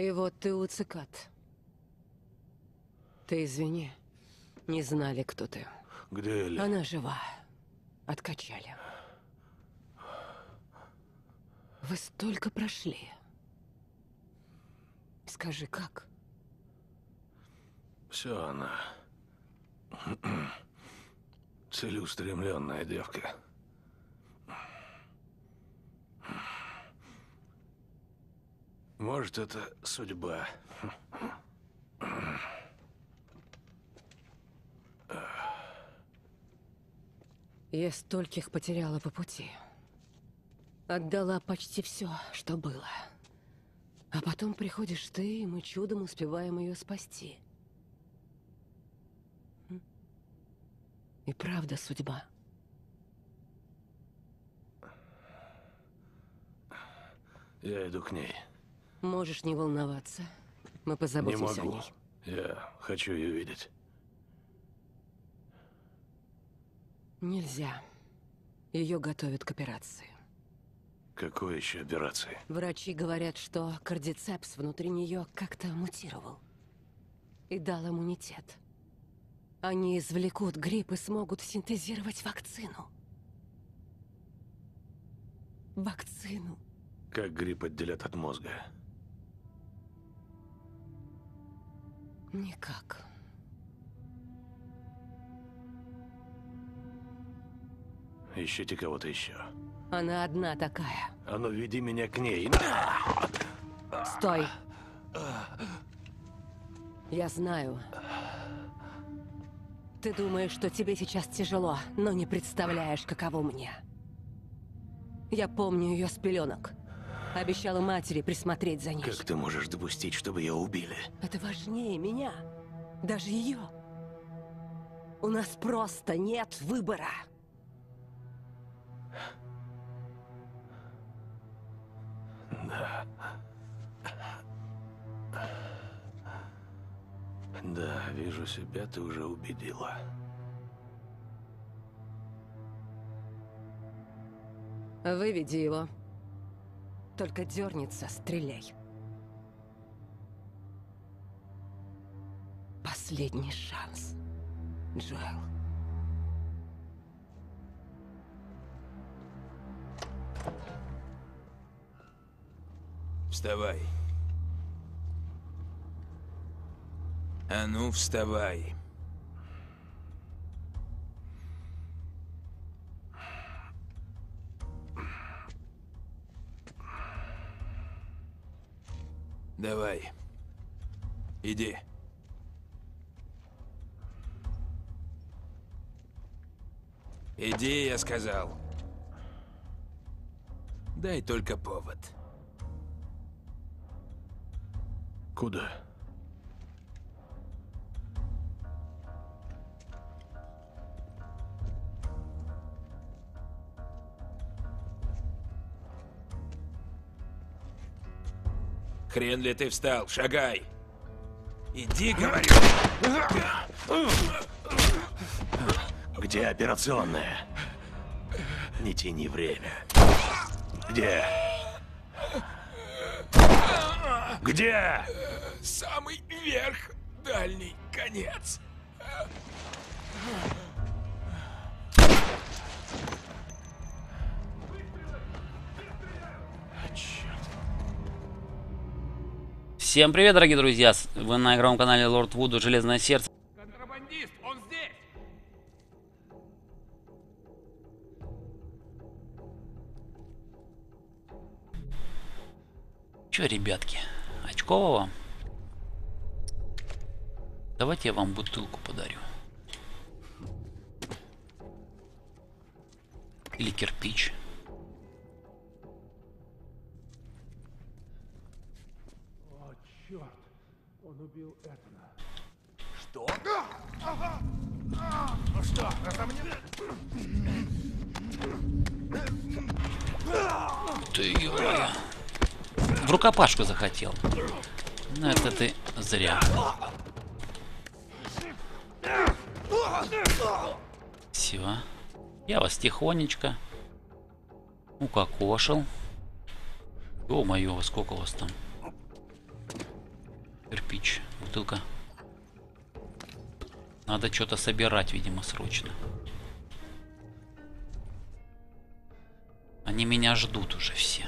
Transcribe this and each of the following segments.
И вот ты у цикад. Ты извини, не знали, кто ты. Где Элли? Она жива. Откачали. Вы столько прошли. Скажи, как? Все она. Целеустремленная девка. Может, это судьба. Я стольких потеряла по пути. Отдала почти все, что было. А потом приходишь ты, и мы чудом успеваем ее спасти. И правда судьба. Я иду к ней. Можешь не волноваться. Мы Не позаботимся могу. о ней. Я хочу ее видеть. Нельзя. Ее готовят к операции. Какой еще операции? Врачи говорят, что кардицепс внутри нее как-то мутировал. И дал иммунитет. Они извлекут грипп и смогут синтезировать вакцину. Вакцину. Как грипп отделят от мозга? Никак. Ищите кого-то еще. Она одна такая. А ну, веди меня к ней. Стой. Я знаю. Ты думаешь, что тебе сейчас тяжело, но не представляешь, каково мне. Я помню ее с пеленок. Обещала матери присмотреть за ней. Как ты можешь допустить, чтобы ее убили? Это важнее меня. Даже ее. У нас просто нет выбора. Да. Да, вижу себя, ты уже убедила. Выведи его. Только дернется, стреляй. Последний шанс, Джоэл. Вставай. А ну, вставай. Давай. Иди. Иди, я сказал. Дай только повод. Куда? Хрен ли ты встал? Шагай! Иди, говорю! Где операционная? Не тяни время. Где? Где? Самый верх, дальний конец. Всем привет, дорогие друзья! Вы на игровом канале Лорд Вуду Железное Сердце. Контрабандист, он здесь! Чё, ребятки, очкового? Давайте я вам бутылку подарю. Или кирпич. Черт! Он убил Этана. Ну что, разомнем? Ты ё В рукопашку захотел. Ну это ты зря. Все. Я вас тихонечко укокошил. О, мое, сколько у вас там? Кирпич. Бутылка. Надо что-то собирать, видимо, срочно. Они меня ждут уже все.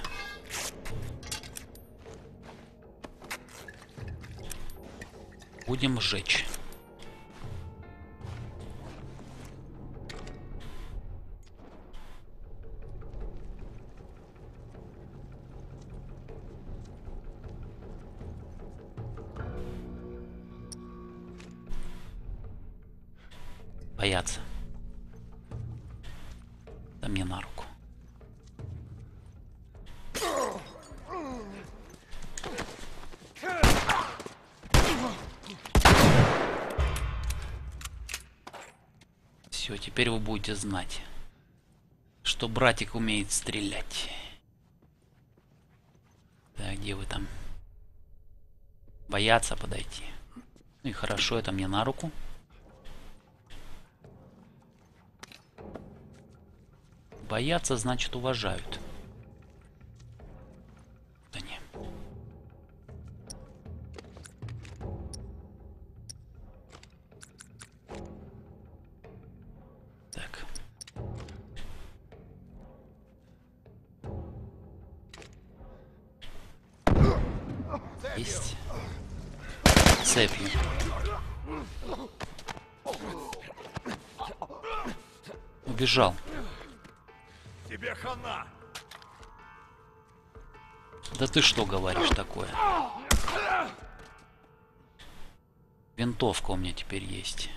Будем сжечь. Бояться. Да мне на руку. Все, теперь вы будете знать, что братик умеет стрелять. Так, где вы там? Боятся подойти. Ну и хорошо, это мне на руку. Боятся, значит, уважают. Да не. Так. Есть. Цепью. Убежал. Хана! Да ты что говоришь такое? Винтовка у меня теперь есть.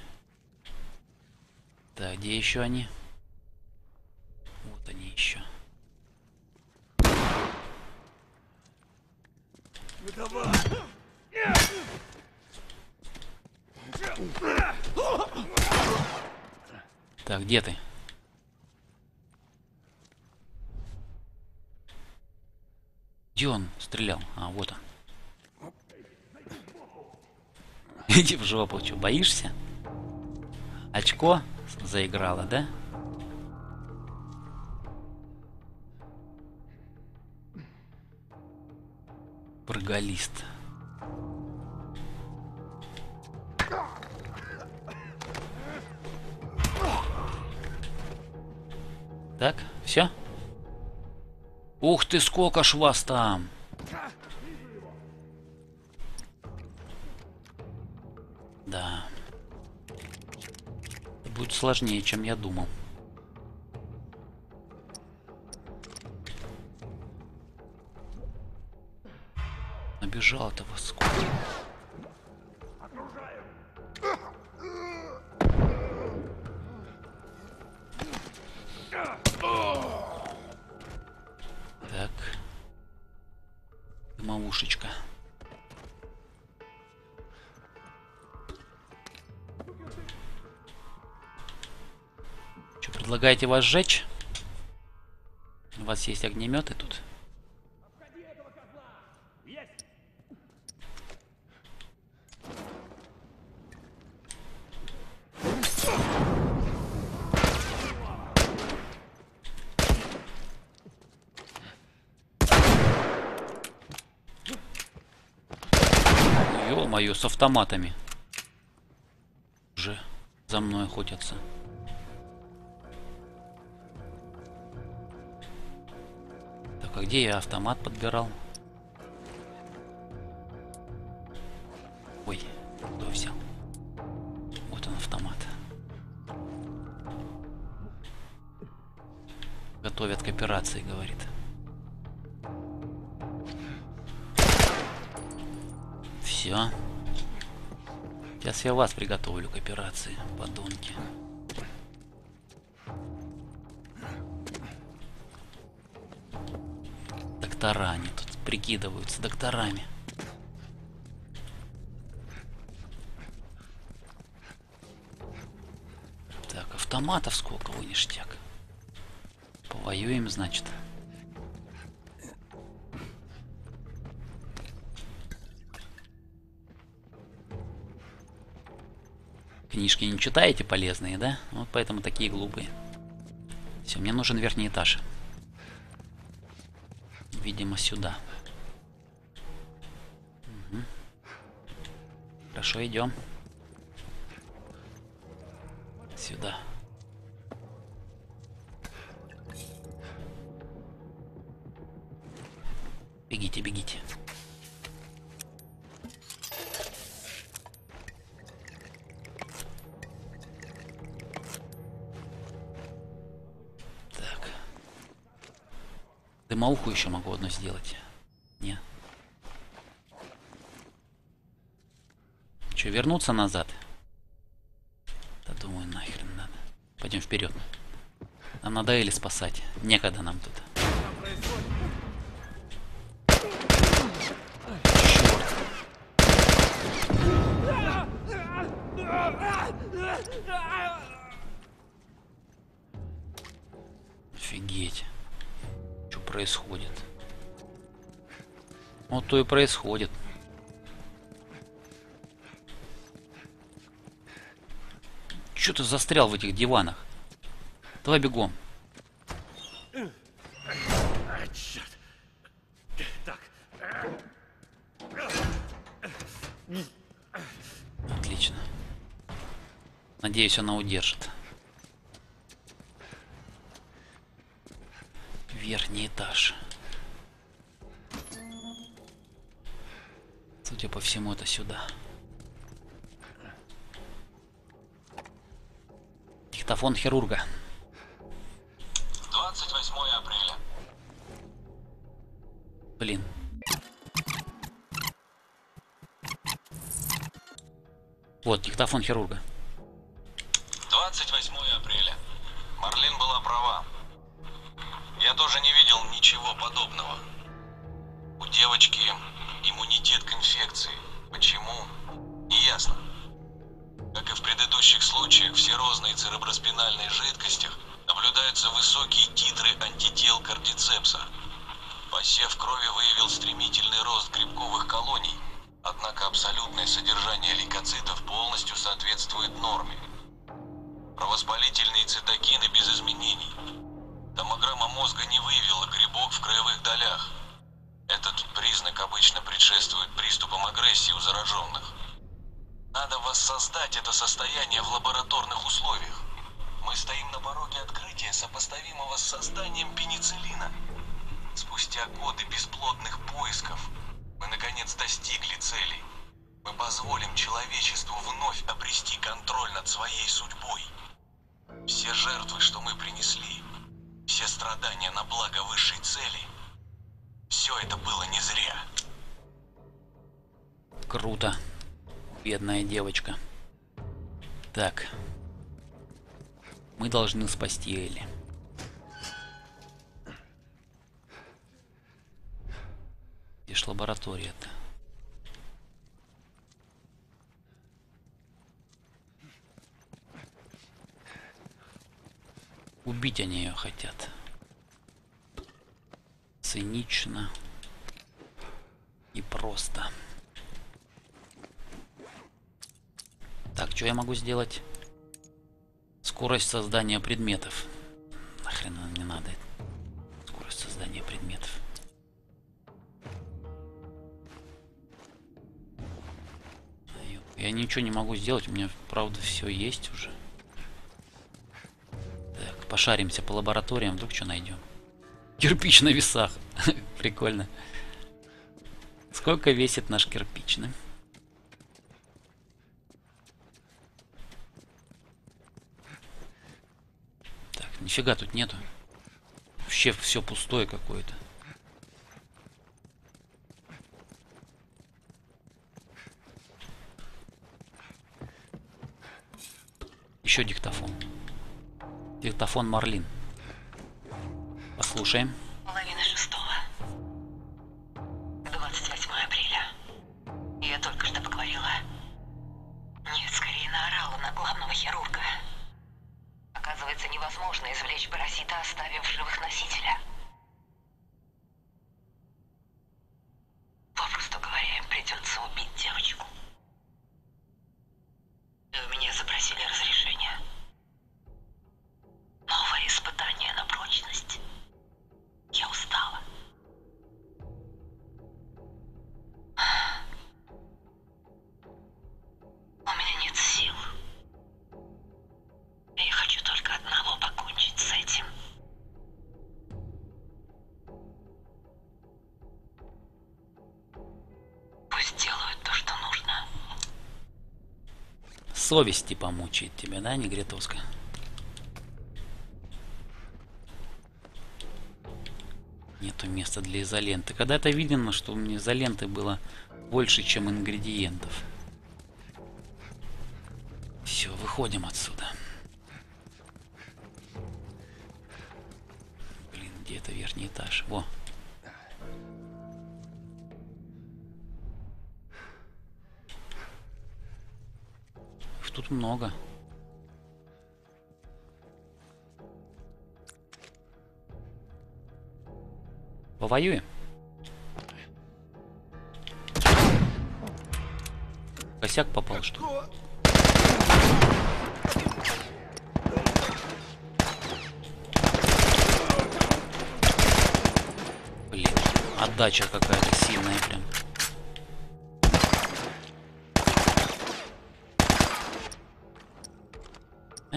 Так, где еще они? Вот они еще. Так, где ты? Где он стрелял? А, вот он. Иди в жопу, что, боишься? Очко заиграло, да? Прыгалист. Так, все? Ух ты, сколько ж вас там! Да. Будет сложнее, чем я думал. Набежал этого сколько. Предлагаете вас сжечь? У вас есть огнеметы тут? Ё-моё, с автоматами. Уже за мной охотятся. А где я автомат подбирал? Ой, кто взял? Вот он автомат. Готовят к операции, говорит. Все. Сейчас я вас приготовлю к операции, подонки. Доктора они тут прикидываются докторами. Так, автоматов сколько вы ништяк. Повоюем, значит. Книжки не читаете полезные, да? Вот поэтому такие глупые. Все, мне нужен верхний этаж. Видимо, сюда. Мгм. Хорошо, идем. Сюда. Дымоуху еще могу одну сделать. Не. Че, вернуться назад? Да думаю, нахрен надо. Пойдем вперед. Нам надо Эли спасать. Некогда нам тут. Происходит? Вот то и происходит. Что ты застрял в этих диванах? Давай бегом. Отлично. Надеюсь, она удержит. Верхний этаж. Судя по всему, это сюда. Диктофон хирурга. 28 апреля. Блин. Вот, диктофон хирурга. Ясно. Как и в предыдущих случаях, в серозной цереброспинальной жидкостях наблюдаются высокие титры антител кардицепса. Посев крови выявил стремительный рост грибковых колоний, однако абсолютное содержание лейкоцитов полностью соответствует норме. Провоспалительные цитокины без изменений. Томограмма мозга не выявила грибок в краевых долях. Этот признак обычно предшествует приступам агрессии у зараженных. Надо воссоздать это состояние в лабораторных условиях. Мы стоим на пороге открытия, сопоставимого с созданием пенициллина. Спустя годы бесплодных поисков мы наконец достигли цели. Мы позволим человечеству вновь обрести контроль над своей судьбой. Все жертвы, что мы принесли, все страдания на благо высшей цели, все это было не зря. Круто. Бедная девочка. Так. Мы должны спасти Элли. Где ж лаборатория-то? Убить они ее хотят. Цинично. И просто. Так, что я могу сделать? Скорость создания предметов. Нахрен она мне надо? Скорость создания предметов. Я ничего не могу сделать, у меня, правда, все есть уже. Так, пошаримся по лабораториям, вдруг что найдем. Кирпич на весах. Прикольно. Сколько весит наш кирпич, да? Так, нифига тут нету. Вообще все пустое какое-то. Еще диктофон. Диктофон Марлин. Послушаем. Совесть типа мучает тебя, да, Негритовская? Нету места для изоленты. Когда-то видно, что у меня изоленты было больше, чем ингредиентов. Все, выходим отсюда. Блин, где это верхний этаж? Во. Тут много. Повоюем. Косяк попал, что ли? Блин, отдача какая-то сильная прям.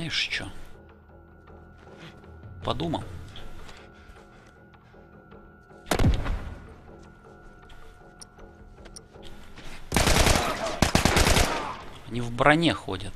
Знаешь что? Подумал. Они в броне ходят.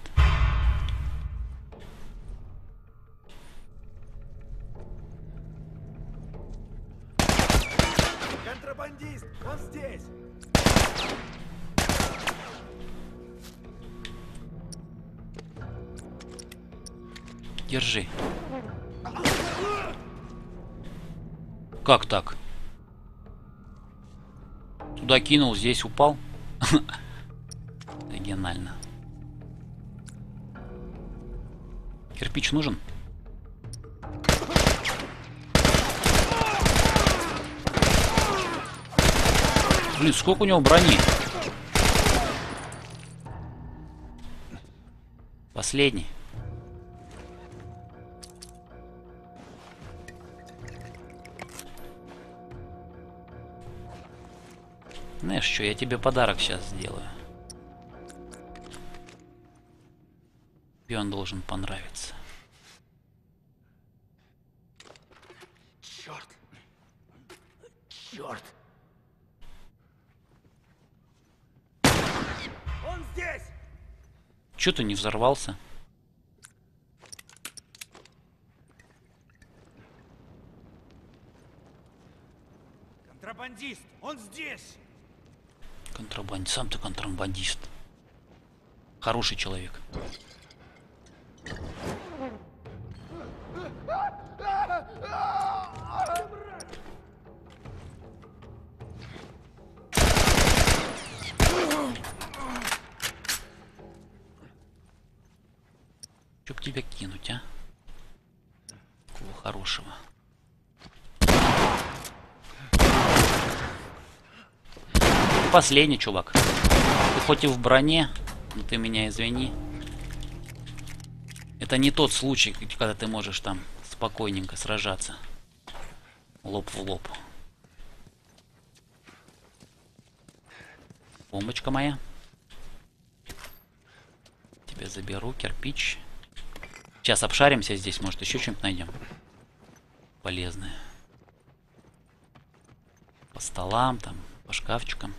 Как так? Туда кинул, здесь упал. Регионально. Кирпич нужен? Блин, сколько у него брони? Последний. Знаешь что, я тебе подарок сейчас сделаю. И он должен понравиться. Черт! Черт! Он здесь! Че ты не взорвался? Контрабандист! Он здесь! Контрабанд. Сам ты контрабандист. Хороший человек. Чтоб Последний, чувак. Ты хоть и в броне, но ты меня извини. Это не тот случай, когда ты можешь там спокойненько сражаться. Лоб в лоб. Бомбочка моя. Тебя заберу, кирпич. Сейчас обшаримся здесь, может еще что-нибудь найдем. Полезное. По столам, там, по шкафчикам.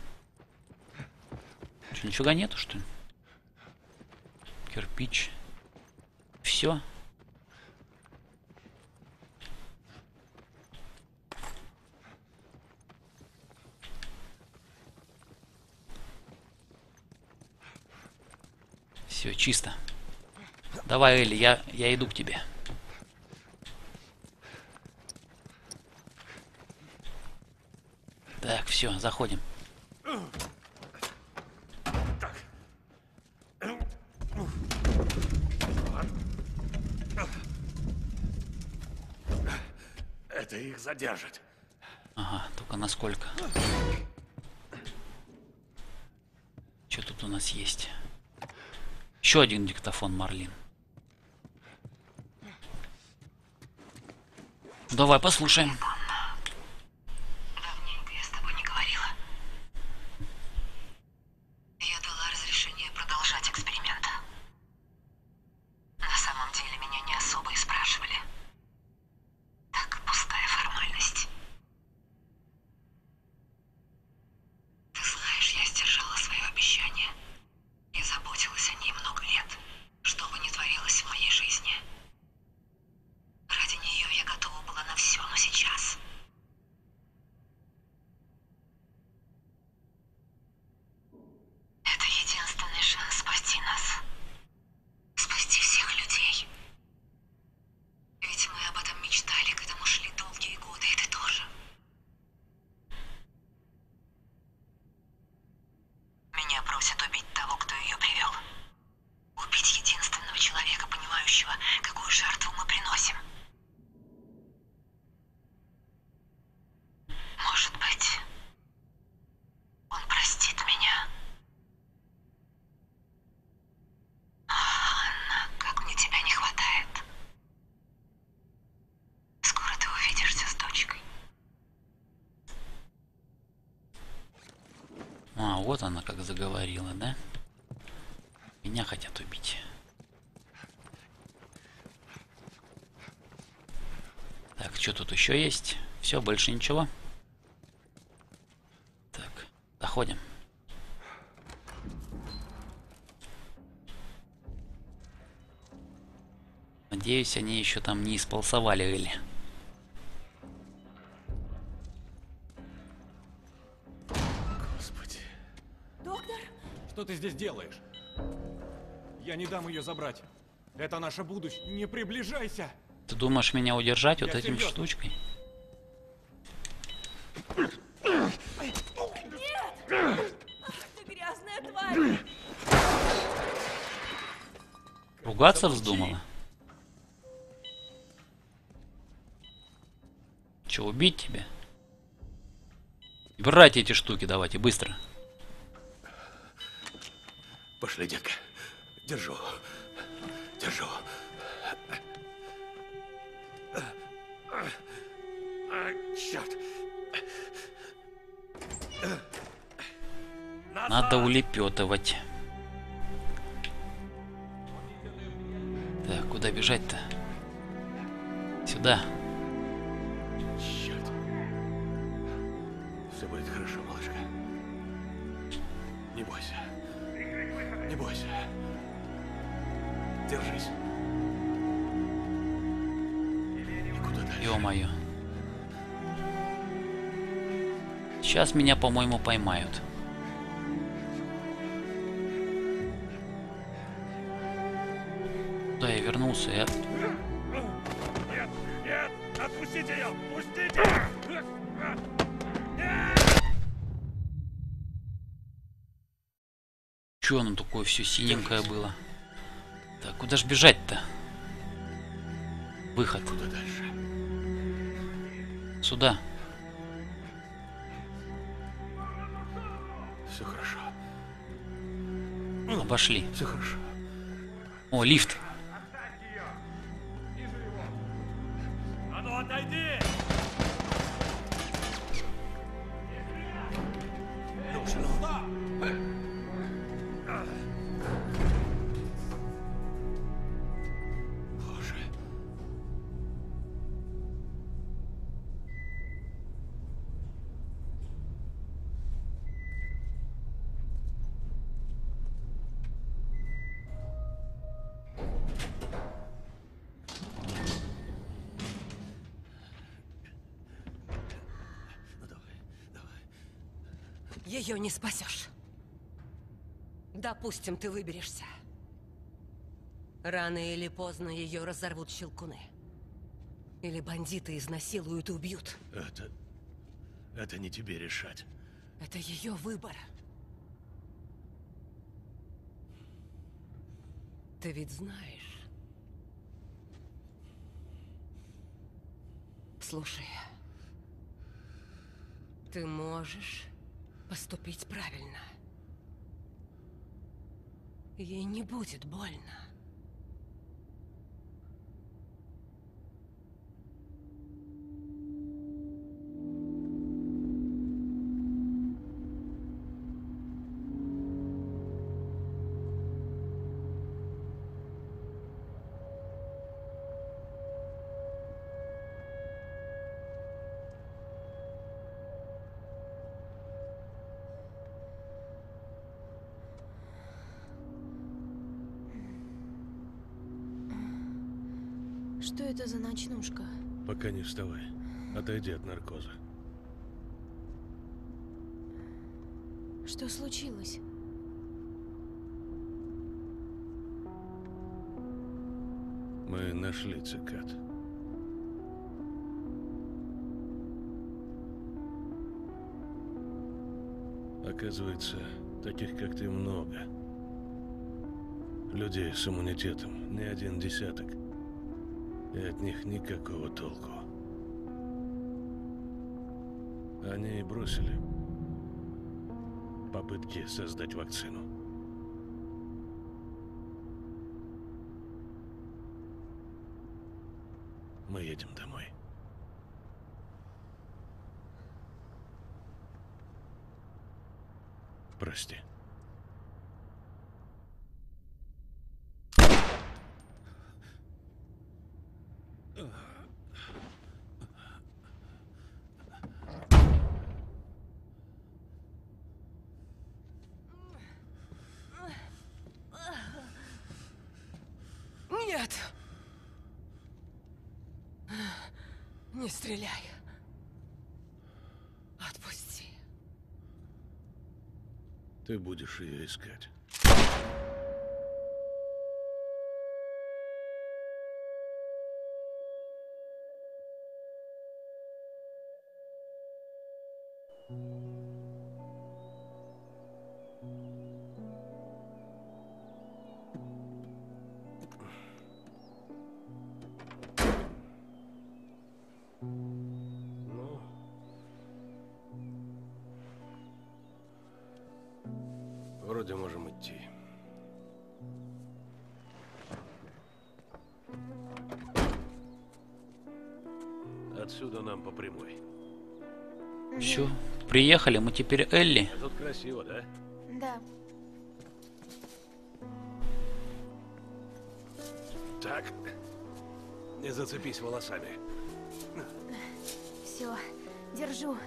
Что, нифига нету, что ли? Кирпич. Все. Все, чисто. Давай, Элли, я, я иду к тебе. Так, все, заходим. Это их задержит. Ага, только насколько. Что тут у нас есть? Еще один диктофон Марлин. Давай послушаем. Давненько я с тобой не говорила. Я дала разрешение продолжать эксперимент. На самом деле меня не особо и спрашивали. Так, пустая формальность. Ты знаешь, я сдержала свое обещание. И заботилась о ней много лет. Вот она как заговорила, да? Меня хотят убить. Так, что тут еще есть? Все, больше ничего. Так, заходим. Надеюсь, они еще там не исполсовали или. Здесь делаешь? Я не дам ее забрать. Это наше будущее. Не приближайся! Ты думаешь меня удержать Я вот этим серьезно. штучкой? Ты грязная тварь! Ругаться вздумала? Че, убить тебя? Брать эти штуки давайте, быстро. Пошли, детка. Держу. Держу. Черт. Надо улепетывать. Так, куда бежать-то? Сюда. Черт. Все будет хорошо, малышка. Не бойся. Держись. Ё-моё. Сейчас меня, по-моему, поймают. Да, я вернулся, я... Нет! Нет! Отпустите ее! Пустите! Чё оно такое все синенькое было? Так, куда ж бежать-то? Выход. Куда дальше? Сюда. Все хорошо. Обошли. Все хорошо. О, лифт. Ее не спасешь. Допустим, ты выберешься. Рано или поздно ее разорвут щелкуны. Или бандиты изнасилуют и убьют. Это... Это не тебе решать. Это ее выбор. Ты ведь знаешь. Слушай, ты можешь поступить правильно. Ей не будет больно. Ночнушка? Пока не вставай. Отойди от наркоза. Что случилось? Мы нашли цикад. Оказывается, таких как ты много. Людей с иммунитетом не один десяток. И от них никакого толку. Они и бросили попытки создать вакцину. Мы едем домой. Прости. Нет! Не стреляй. Отпусти. Ты будешь ее искать. Приехали, мы теперь Элли. Тут красиво, да? Да. Так. Не зацепись волосами. Все, держу.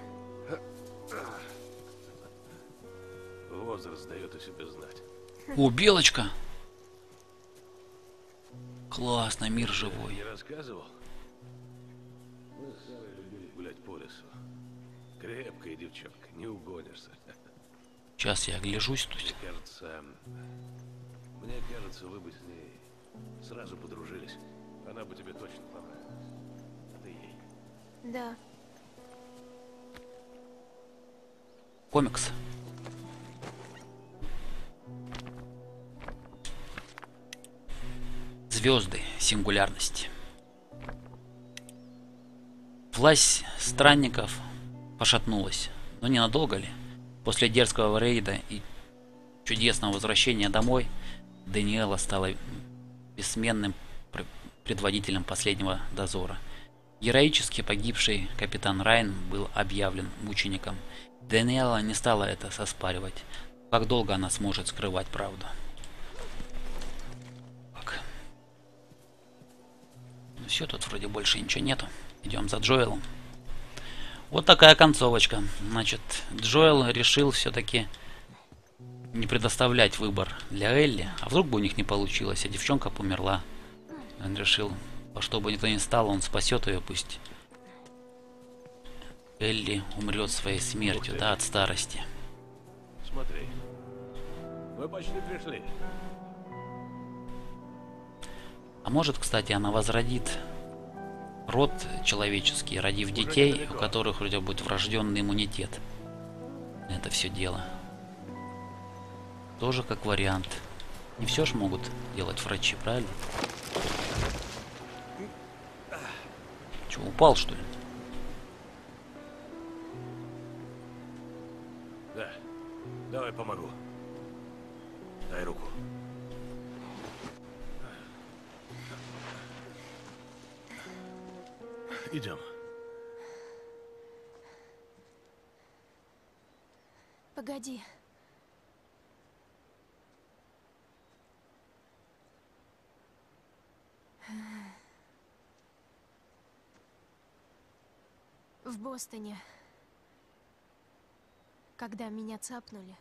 Возраст дает о себе знать. О, белочка! Классно, мир Я живой. не рассказывал? Крепкая девчонка, не угонишься. Сейчас я огляжусь тут. Мне кажется... Мне кажется, вы бы с ней сразу подружились. Она бы тебе точно понравилась. А ты ей. Да. Комикс. Звезды сингулярности. Власть странников пошатнулась. Но ненадолго ли? После дерзкого рейда и чудесного возвращения домой, Даниэла стала бессменным пр- предводителем последнего дозора. Героически погибший капитан Райн был объявлен мучеником. Даниэла не стала это соспаривать. Как долго она сможет скрывать правду? Так. Ну все, тут вроде больше ничего нету. Идем за Джоэлом. Вот такая концовочка. Значит, Джоэл решил все-таки не предоставлять выбор для Элли. А вдруг бы у них не получилось, а девчонка померла. Он решил, во что бы никто ни стал, он спасет ее, пусть Элли умрет своей смертью, да, от старости. Смотри. Мы почти пришли. А может, кстати, она возродит род человеческий, родив детей, у которых вроде будет врожденный иммунитет. Это все дело. Тоже как вариант. Не все ж могут делать врачи, правильно? Че, упал что ли? Да. Давай помогу. Дай руку. Идем. Погоди. В Бостоне, когда меня цапнули,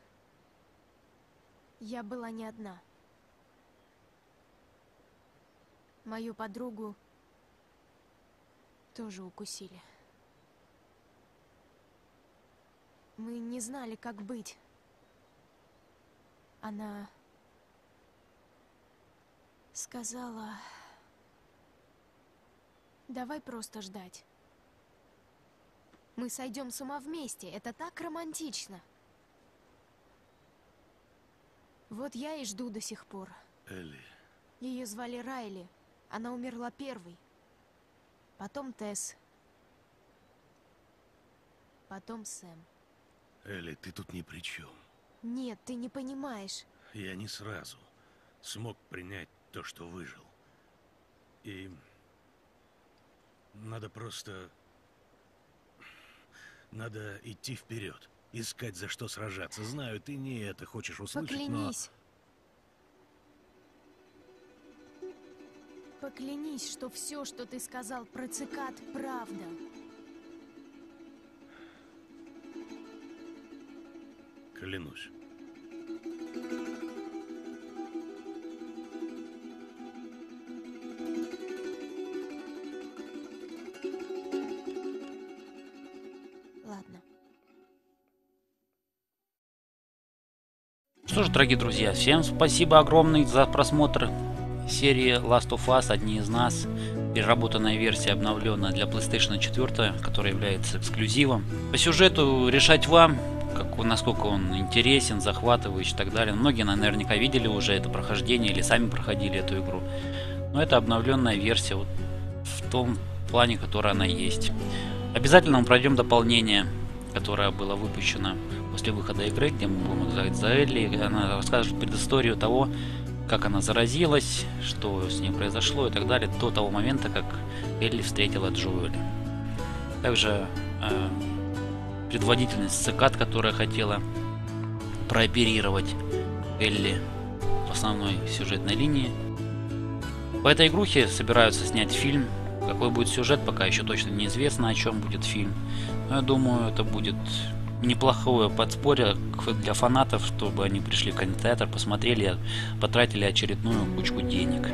я была не одна. Мою подругу тоже укусили. Мы не знали, как быть. Она сказала, давай просто ждать. Мы сойдем с ума вместе, это так романтично. Вот я и жду до сих пор. Элли. Ее звали Райли. Она умерла первой. Потом Тесс. Потом Сэм. Элли, ты тут ни при чем. Нет, ты не понимаешь. Я не сразу смог принять то, что выжил. И надо просто... Надо идти вперед. искать за что сражаться. Знаю, ты не это хочешь услышать, Поклянись. Поклянись, что все, что ты сказал про цикад, правда. Клянусь. Ладно. Что ж, дорогие друзья, всем спасибо огромное за просмотр серии Last of Us, одни из нас. Переработанная версия обновленная для PlayStation 4, которая является эксклюзивом. По сюжету решать вам, как, насколько он интересен, захватывающий и так далее. Многие наверняка видели уже это прохождение или сами проходили эту игру. Но это обновленная версия вот в том плане, который она есть. Обязательно мы пройдем дополнение, которое было выпущено после выхода игры, где мы будем играть за Элли. Она расскажет предысторию того, как она заразилась, что с ней произошло и так далее, до того момента, как Элли встретила Джоэля. Также э, предводительница цикад, которая хотела прооперировать Элли в основной сюжетной линии. По этой игрухе собираются снять фильм. Какой будет сюжет, пока еще точно неизвестно, о чем будет фильм. Но я думаю, это будет неплохое подспорье для фанатов, чтобы они пришли в кинотеатр, посмотрели, потратили очередную кучку денег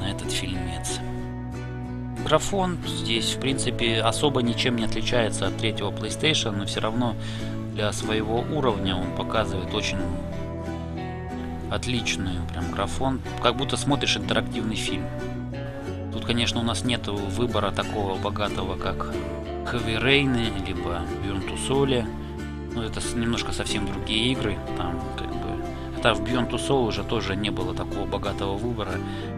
на этот фильмец. Графон здесь, в принципе, особо ничем не отличается от третьего PlayStation, но все равно для своего уровня он показывает очень отличный прям графон, как будто смотришь интерактивный фильм. Тут, конечно, у нас нет выбора такого богатого, как Rain, либо Soul. Но это немножко совсем другие игры. Там как бы... Хотя в Beyond Two Soul уже тоже не было такого богатого выбора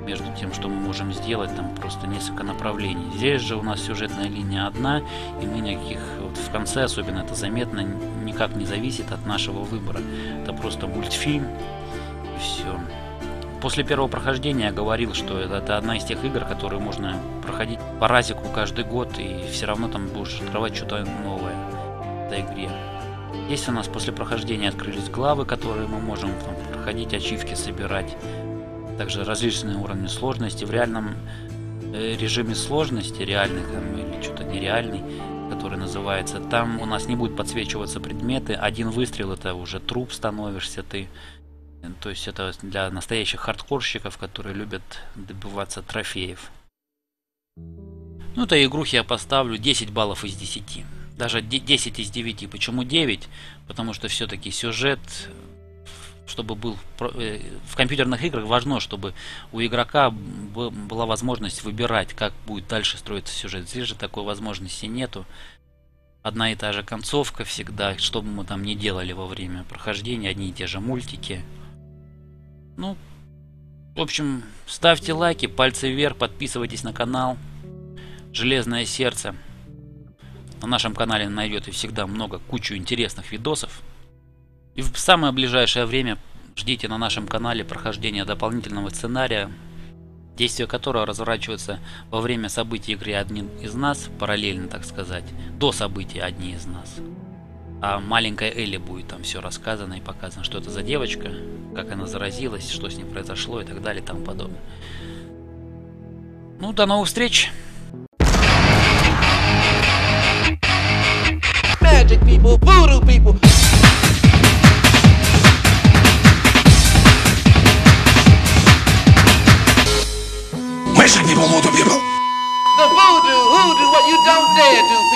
между тем, что мы можем сделать. Там просто несколько направлений. Здесь же у нас сюжетная линия одна, и мы никаких... Вот в конце особенно это заметно, никак не зависит от нашего выбора. Это просто мультфильм, и все. После первого прохождения я говорил, что это одна из тех игр, которые можно проходить по разику каждый год, и все равно там будешь открывать что-то новое в этой игре. Здесь у нас после прохождения открылись главы, которые мы можем там, проходить, ачивки собирать. Также различные уровни сложности. В реальном э, режиме сложности, реальный там, или что-то нереальный, который называется, там у нас не будет подсвечиваться предметы. Один выстрел это уже труп становишься ты. То есть это для настоящих хардкорщиков, которые любят добиваться трофеев. Ну, этой игрухе я поставлю 10 баллов из 10. Даже 10 из 9. Почему 9? Потому что все-таки сюжет, чтобы был... э, В компьютерных играх важно, чтобы у игрока была возможность выбирать, как будет дальше строиться сюжет. Здесь же такой возможности нету. Одна и та же концовка всегда, что бы мы там ни делали во время прохождения, одни и те же мультики. Ну, в общем, ставьте лайки, пальцы вверх, подписывайтесь на канал. Железное сердце. На нашем канале найдете всегда много, кучу интересных видосов. И в самое ближайшее время ждите на нашем канале прохождения дополнительного сценария, действие которого разворачивается во время событий игры одним из нас, параллельно так сказать, до событий одни из нас. А маленькая Элли будет там все рассказано и показано, что это за девочка, как она заразилась, что с ней произошло и так далее и тому подобное. Ну, до новых встреч! Magic people, voodoo people. People, voodoo people? The voodoo, hoodoo, what you don't dare do.